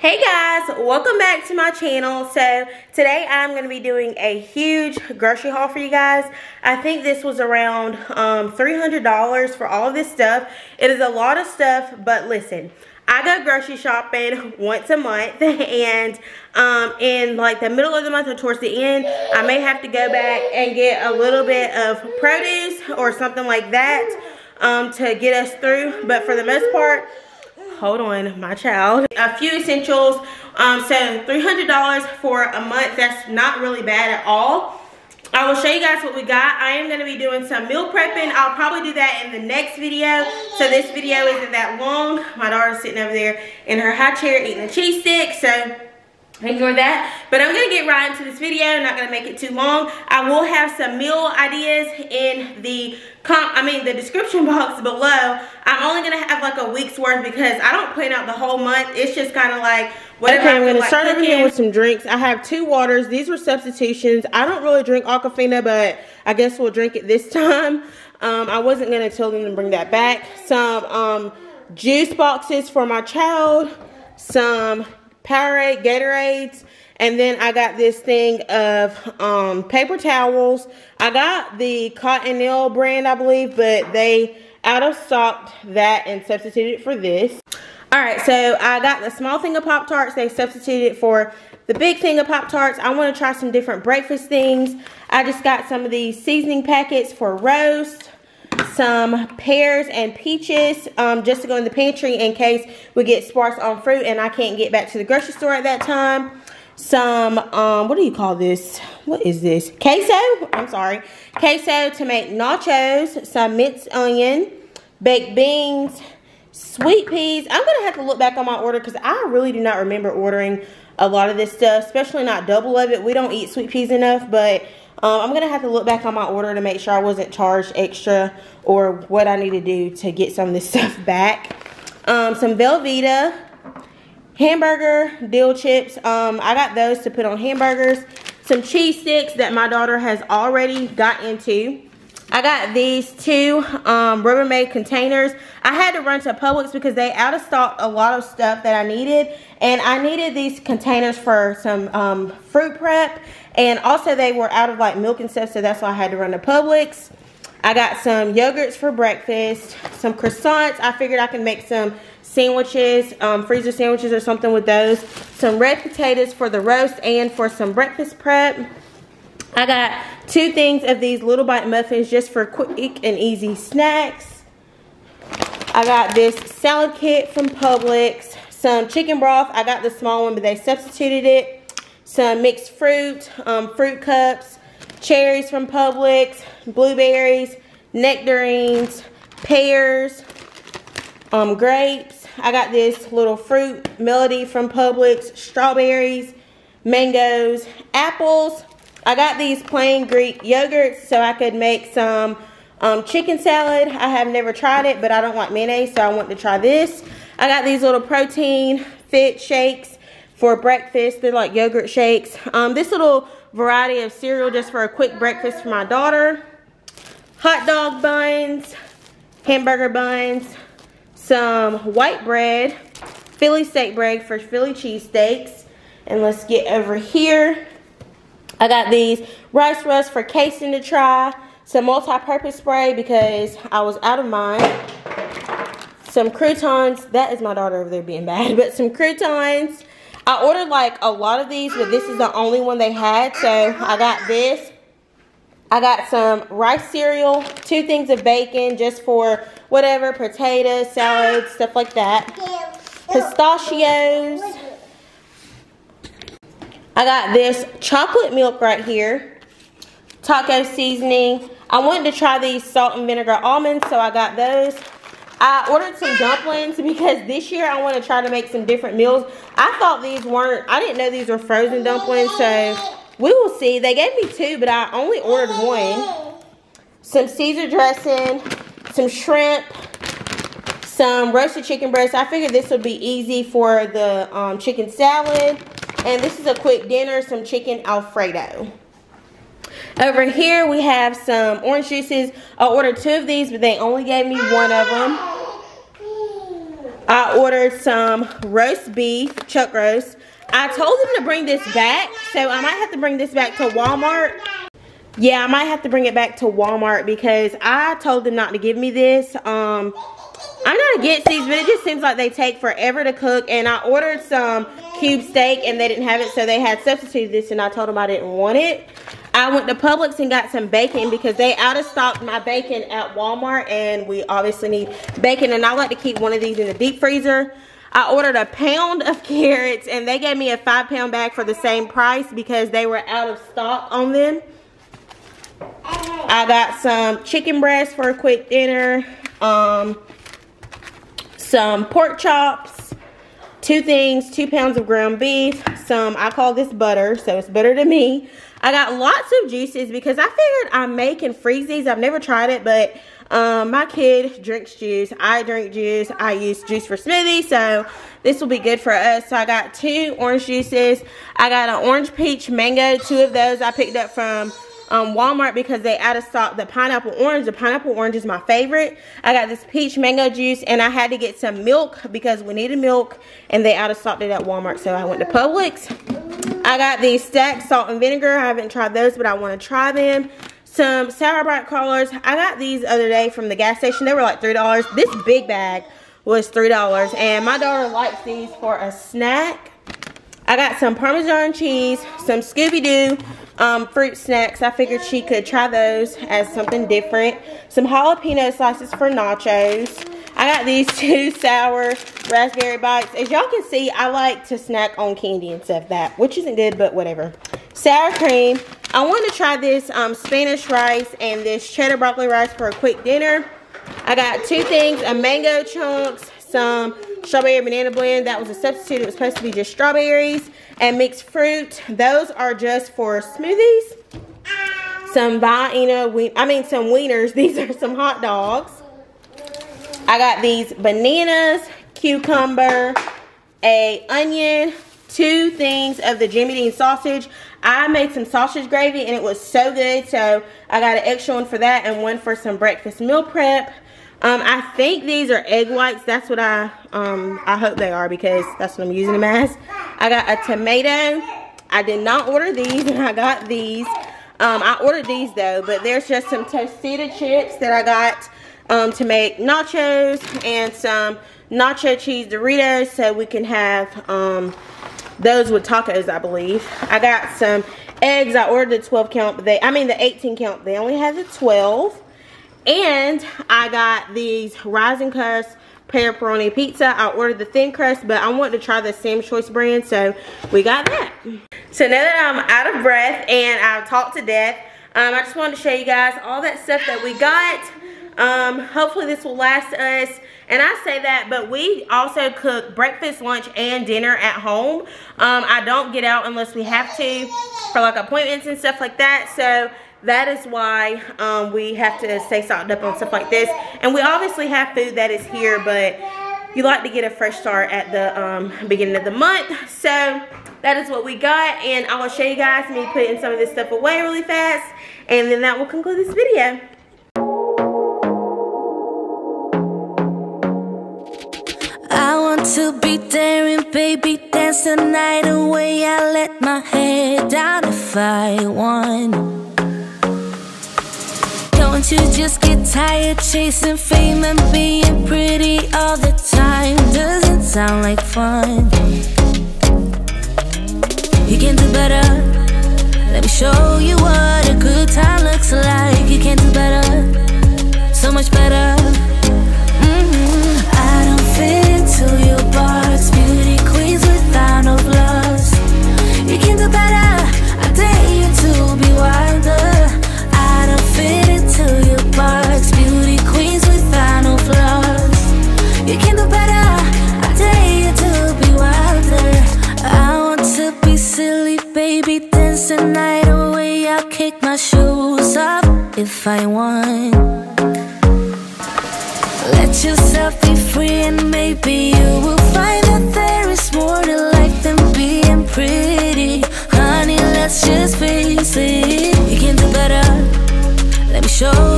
Hey guys, welcome back to my channel. So today I'm going to be doing a huge grocery haul for you guys. I think this was around um, $300 for all of this stuff. It is a lot of stuff, but listen, I go grocery shopping once a month and um, in like the middle of the month or towards the end, I may have to go back and get a little bit of produce or something like that um, to get us through. But for the most part, hold on my child a few essentials um so $300 for a month that's not really bad at all I will show you guys what we got. I am going to be doing some meal prepping. I'll probably do that in the next video. So this video isn't that long. My daughter's sitting over there in her high chair eating a cheese stick. So ignore that. But i'm gonna get right into this video. I'm not gonna make it too long. I will have some meal ideas in the comp i mean the description box below. I'm only gonna have like a week's worth because i don't plan out the whole month. It's just kind of like whatever okay i'm gonna like start over here with some drinks. I have two waters. These were substitutions. I don't really drink aquafina but i guess we'll drink it this time. Um, i wasn't gonna tell them to bring that back. Some um, juice boxes for my child. Some Powerade, Gatorades, and then I got this thing of um, paper towels. I got the Cottonelle brand, I believe, but they out of stocked that and substituted for this. All right, so I got the small thing of Pop-Tarts. They substituted for the big thing of Pop-Tarts. I want to try some different breakfast things. I just got some of these seasoning packets for roast some pears and peaches um, just to go in the pantry in case we get sparse on fruit and I can't get back to the grocery store at that time. Some, um, what do you call this? What is this? Queso? I'm sorry. Queso to make nachos, some minced onion, baked beans, sweet peas. I'm going to have to look back on my order because I really do not remember ordering a lot of this stuff, especially not double of it. We don't eat sweet peas enough, but um, I'm going to have to look back on my order to make sure I wasn't charged extra or what I need to do to get some of this stuff back. Um, some Velveeta, hamburger dill chips. Um, I got those to put on hamburgers. Some cheese sticks that my daughter has already got into. I got these two um, Rubbermaid containers. I had to run to Publix because they out of stock a lot of stuff that I needed. And I needed these containers for some um, fruit prep. And also they were out of like milk and stuff, so that's why I had to run to Publix. I got some yogurts for breakfast, some croissants. I figured I can make some sandwiches, um, freezer sandwiches or something with those. Some red potatoes for the roast and for some breakfast prep. I got two things of these little bite muffins just for quick and easy snacks. I got this salad kit from Publix. Some chicken broth. I got the small one, but they substituted it. Some mixed fruit, um, fruit cups, cherries from Publix, blueberries, nectarines, pears, um, grapes. I got this little fruit melody from Publix, strawberries, mangoes, apples, I got these plain Greek yogurts so I could make some um, chicken salad. I have never tried it, but I don't like mayonnaise, so I want to try this. I got these little protein fit shakes for breakfast. They're like yogurt shakes. Um, this little variety of cereal just for a quick breakfast for my daughter. Hot dog buns, hamburger buns, some white bread, Philly steak bread for Philly cheesesteaks. And let's get over here. I got these rice rusks for casing to try. Some multi-purpose spray because I was out of mine. Some croutons. That is my daughter over there being bad. But some croutons. I ordered like a lot of these, but this is the only one they had. So I got this. I got some rice cereal, two things of bacon just for whatever, potatoes, salads, stuff like that. Pistachios. I got this chocolate milk right here. Taco seasoning. I wanted to try these salt and vinegar almonds, so I got those. I ordered some dumplings because this year I want to try to make some different meals. I thought these weren't, I didn't know these were frozen dumplings, so we will see. They gave me two, but I only ordered one. Some Caesar dressing, some shrimp, some roasted chicken breast. I figured this would be easy for the um, chicken salad. And this is a quick dinner, some chicken alfredo. Over here we have some orange juices. I ordered two of these, but they only gave me one of them. I ordered some roast beef, chuck roast. I told them to bring this back, so I might have to bring this back to Walmart. Yeah, I might have to bring it back to Walmart because I told them not to give me this. Um, I'm not against these, but it just seems like they take forever to cook. And I ordered some cube steak and they didn't have it, so they had substituted this and I told them I didn't want it. I went to Publix and got some bacon because they out of stock my bacon at Walmart and we obviously need bacon and I like to keep one of these in the deep freezer. I ordered a pound of carrots and they gave me a five pound bag for the same price because they were out of stock on them. I got some chicken breast for a quick dinner. Um, some pork chops, two things, two pounds of ground beef, some, I call this butter, so it's butter to me. I got lots of juices because I figured I make and freeze these. I've never tried it, but um, my kid drinks juice. I drink juice. I use juice for smoothies, so this will be good for us. So I got two orange juices. I got an orange peach mango. Two of those I picked up from um, Walmart because they out of stock the pineapple orange. The pineapple orange is my favorite. I got this peach mango juice and I had to get some milk because we needed milk and they out of stocked it at Walmart. So I went to Publix. I got these Stax salt and vinegar. I haven't tried those, but I want to try them. Some Sour Brite crawlers. I got these the other day from the gas station. They were like $3. This big bag was $3. And my daughter likes these for a snack. I got some Parmesan cheese, some Scooby-Doo, um, fruit snacks. I figured she could try those as something different. Some jalapeno slices for nachos. I got these two sour raspberry bites. As y'all can see, I like to snack on candy and stuff that, which isn't good, but whatever. Sour cream. I want to try this um, Spanish rice and this cheddar broccoli rice for a quick dinner. I got two things, a mango chunks, some strawberry banana blend. That was a substitute. It was supposed to be just strawberries and mixed fruit. Those are just for smoothies. Some Vienna, I mean some wieners. These are some hot dogs. I got these bananas, cucumber, a onion, two things of the Jimmy Dean sausage. I made some sausage gravy and it was so good. So I got an extra one for that and one for some breakfast meal prep. Um, I think these are egg whites. That's what I, um, I hope they are because that's what I'm using them as. I got a tomato. I did not order these and I got these. Um, I ordered these though, but there's just some Tostita chips that I got um, to make nachos and some nacho cheese Doritos so we can have um, those with tacos, I believe. I got some eggs. I ordered the 12 count, but they, I mean the 18 count. They only have the 12. And I got these Rising Crust pepperoni pizza. I ordered the thin crust, but I wanted to try the Sam Choice brand, so we got that. So now that I'm out of breath and I've talked to death, um, I just wanted to show you guys all that stuff that we got. Um, hopefully this will last us. And I say that, but we also cook breakfast, lunch, and dinner at home. Um, I don't get out unless we have to for like appointments and stuff like that. So that is why um, we have to stay stocked up on stuff like this. And we obviously have food that is here, but you like to get a fresh start at the um, beginning of the month. So that is what we got. And I will show you guys me putting some of this stuff away really fast. And then that will conclude this video. I want to be daring, baby, dance the night away. I let my head down if I want. You just get tired chasing fame and being pretty all the time? Doesn't sound like fun. You can do better. Let me show you what a good time looks like. You can do better, so much better. free and maybe you will find that there is more to life than being pretty. Honey, let's just face it. You can do better, let me show